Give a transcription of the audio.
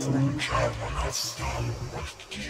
Tuncha wanastał od ginie.